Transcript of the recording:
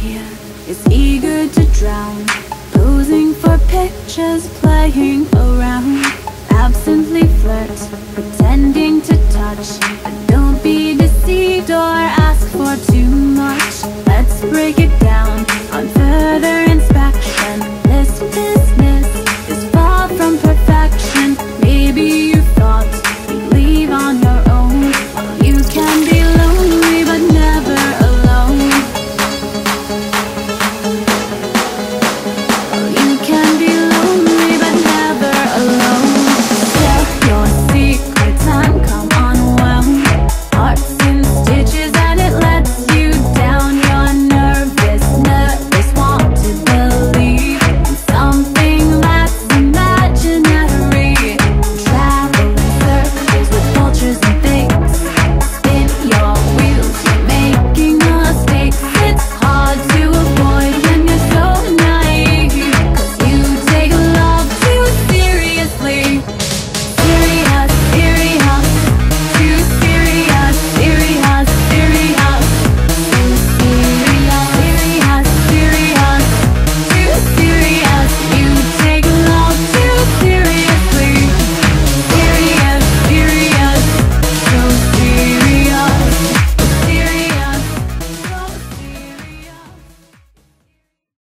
here. Is eager to drown. Posing for pictures, playing around. Absently flirt, pretending to touch. But don't be deceived or ask for too much. Let's break it down.